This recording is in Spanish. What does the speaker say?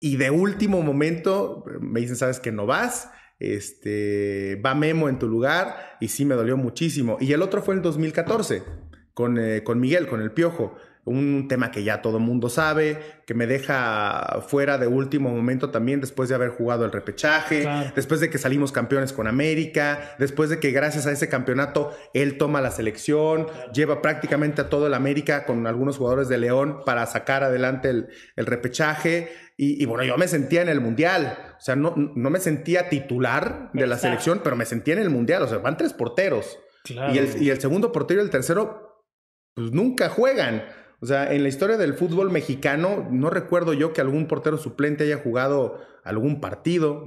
y de último momento me dicen, sabes que no vas, este, va Memo en tu lugar y sí me dolió muchísimo. Y el otro fue en 2014 con, eh, con Miguel, con el Piojo un tema que ya todo mundo sabe, que me deja fuera de último momento también después de haber jugado el repechaje, después de que salimos campeones con América, después de que gracias a ese campeonato él toma la selección, lleva prácticamente a todo el América con algunos jugadores de León para sacar adelante el, repechaje. Y, bueno, yo me sentía en el Mundial, o sea, no, no me sentía titular de la selección, pero me sentía en el Mundial, o sea, van tres porteros. Y, el, y el segundo portero y el tercero, pues nunca juegan. O sea, en la historia del fútbol mexicano, no recuerdo yo que algún portero suplente haya jugado algún partido.